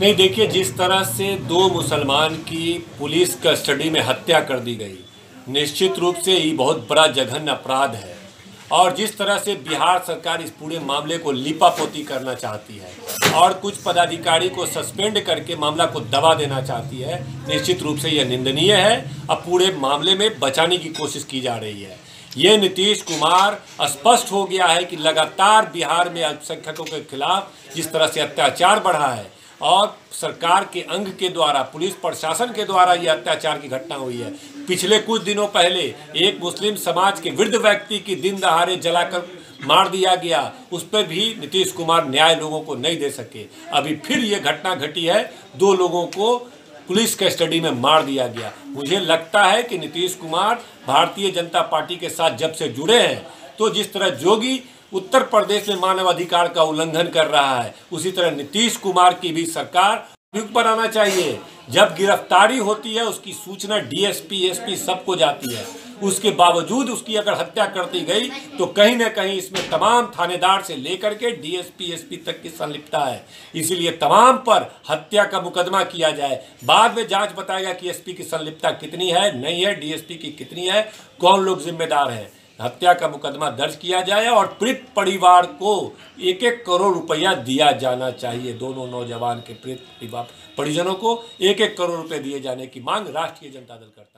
नहीं, देखिए, जिस तरह से दो मुसलमान की पुलिस कस्टडी में हत्या कर दी गई, निश्चित रूप से ये बहुत बड़ा जघन्य अपराध है। और जिस तरह से बिहार सरकार इस पूरे मामले को लिपापोती करना चाहती है, और कुछ पदाधिकारी को सस्पेंड करके मामला को दबा देना चाहती है, निश्चित रूप से यह निंदनीय है। अब पूरे मामले में बचाने की कोशिश की जा रही है। ये नीतीश कुमार स्पष्ट हो गया है कि लगातार बिहार में अल्पसंख्यकों के खिलाफ जिस तरह से अत्याचार बढ़ा है और सरकार के अंग के द्वारा, पुलिस प्रशासन के द्वारा ये अत्याचार की घटना हुई है। पिछले कुछ दिनों पहले एक मुस्लिम समाज के वृद्ध व्यक्ति की दिन दहाड़े जलाकर मार दिया गया। उस पर भी नीतीश कुमार न्याय लोगों को नहीं दे सके। अभी फिर ये घटना घटी है। दो लोगों को पुलिस कस्टडी में मार दिया गया। मुझे लगता है कि नीतीश कुमार भारतीय जनता पार्टी के साथ जब से जुड़े हैं तो जिस तरह जोगी उत्तर प्रदेश में मानवाधिकार का उल्लंघन कर रहा है। उसी तरह नीतीश कुमार की भी सरकार बनाना चाहिए। जब गिरफ्तारी होती है, उसकी सूचना डीएसपी, एसपी सबको जाती है। उसके बावजूद उसकी अगर हत्या कर दी गई तो कहीं ना कहीं इसमें तमाम थानेदार से लेकर के डीएसपी, एसपी तक की संलिप्तता है। इसीलिए तमाम पर हत्या का मुकदमा किया जाए। बाद में जाँच बताएगा कि एसपी की संलिप्तता कितनी है, नहीं है, डीएसपी की कितनी है, कौन लोग जिम्मेदार हैं। हत्या का मुकदमा दर्ज किया जाए और पीड़ित परिवार को एक एक करोड़ रुपया दिया जाना चाहिए। दोनों नौजवान के पीड़ित परिवार परिजनों को एक एक करोड़ रुपये दिए जाने की मांग राष्ट्रीय जनता दल करता है।